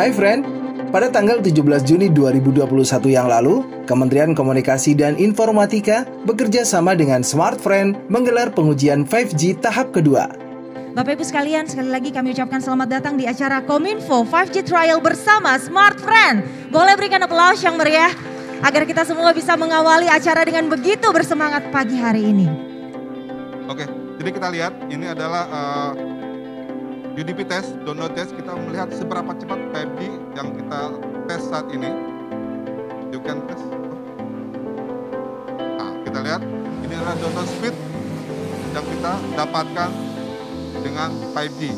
Hai friend, pada tanggal 17 Juni 2021 yang lalu, Kementerian Komunikasi dan Informatika bekerja sama dengan Smart Friend menggelar pengujian 5G tahap kedua. Bapak Ibu sekalian, sekali lagi kami ucapkan selamat datang di acara Kominfo 5G Trial bersama Smart Friend. Boleh berikan aplaus yang meriah agar kita semua bisa mengawali acara dengan begitu bersemangat pagi hari ini. Oke, jadi kita lihat ini adalah uh, UDP test, download test. Kita melihat seberapa cepat 5G yang kita tes saat ini. You can test. Nah, kita lihat ini adalah download speed yang kita dapatkan dengan 5G.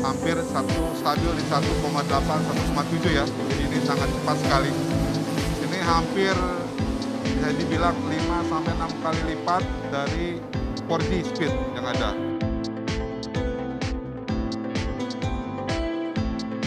Hampir satu stabil di 1,8, 1,7 ya. Jadi ini sangat cepat sekali. Ini hampir bisa dibilang 5 sampai 6 kali lipat dari 4G speed yang ada.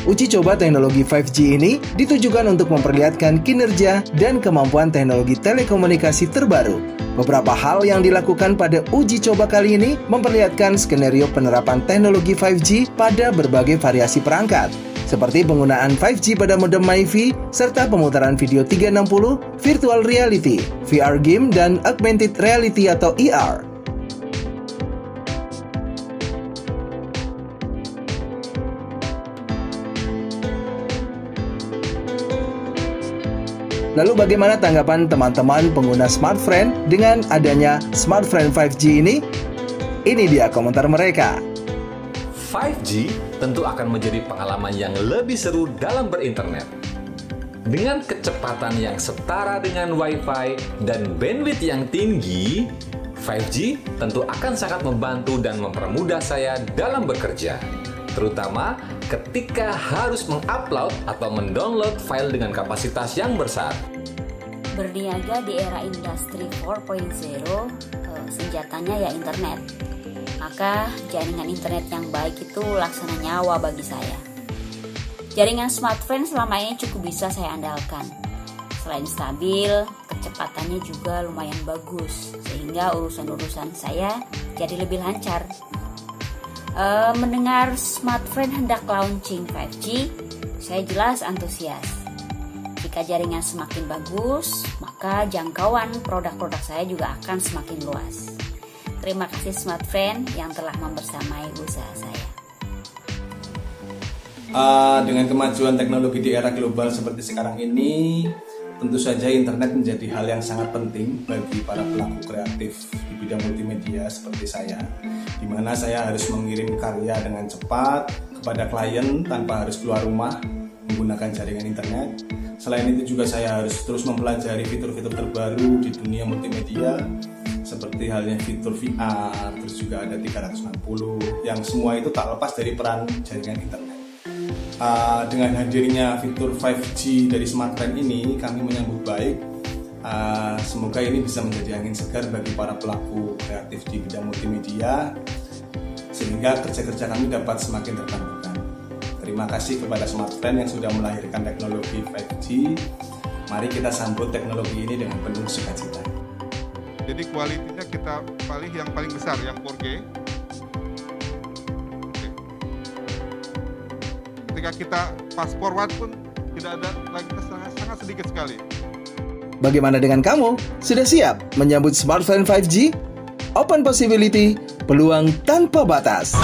Uji coba teknologi 5G ini ditujukan untuk memperlihatkan kinerja dan kemampuan teknologi telekomunikasi terbaru. Beberapa hal yang dilakukan pada uji coba kali ini memperlihatkan skenario penerapan teknologi 5G pada berbagai variasi perangkat, seperti penggunaan 5G pada modem MiFi, serta pemutaran video 360, virtual reality, VR game, dan augmented reality atau ER. Lalu bagaimana tanggapan teman-teman pengguna Smartfriend dengan adanya Smartfriend 5G ini? Ini dia komentar mereka. 5G tentu akan menjadi pengalaman yang lebih seru dalam berinternet. Dengan kecepatan yang setara dengan Wi-Fi dan bandwidth yang tinggi, 5G tentu akan sangat membantu dan mempermudah saya dalam bekerja terutama ketika harus mengupload atau mendownload file dengan kapasitas yang besar. Berniaga di era industri 4.0, eh, senjatanya ya internet. Maka jaringan internet yang baik itu laksana nyawa bagi saya. Jaringan smartphone selama ini cukup bisa saya andalkan. Selain stabil, kecepatannya juga lumayan bagus, sehingga urusan-urusan saya jadi lebih lancar. Uh, mendengar smartphone hendak launching 5G, saya jelas antusias. Jika jaringan semakin bagus, maka jangkauan produk-produk saya juga akan semakin luas. Terima kasih smartphone yang telah membersamai usaha saya. Uh, dengan kemajuan teknologi di era global seperti sekarang ini, tentu saja internet menjadi hal yang sangat penting bagi para pelaku kreatif di bidang multimedia seperti saya di mana saya harus mengirim karya dengan cepat kepada klien tanpa harus keluar rumah menggunakan jaringan internet. Selain itu juga saya harus terus mempelajari fitur-fitur terbaru di dunia multimedia seperti halnya fitur VR, terus juga ada 360 yang semua itu tak lepas dari peran jaringan internet. Uh, dengan hadirnya fitur 5G dari smartphone ini, kami menyambut baik Uh, semoga ini bisa menjadi angin segar bagi para pelaku kreatif di bidang multimedia sehingga kerja-kerja kami dapat semakin terbantukan. Terima kasih kepada Smartfriend yang sudah melahirkan teknologi 5G. Mari kita sambut teknologi ini dengan penuh sukacita. Jadi kualitinya kita paling yang paling besar yang 4G. Ketika kita fast forward pun tidak ada lagi sangat, sangat sedikit sekali. Bagaimana dengan kamu? Sudah siap menyambut smartphone 5G? Open Possibility, peluang tanpa batas.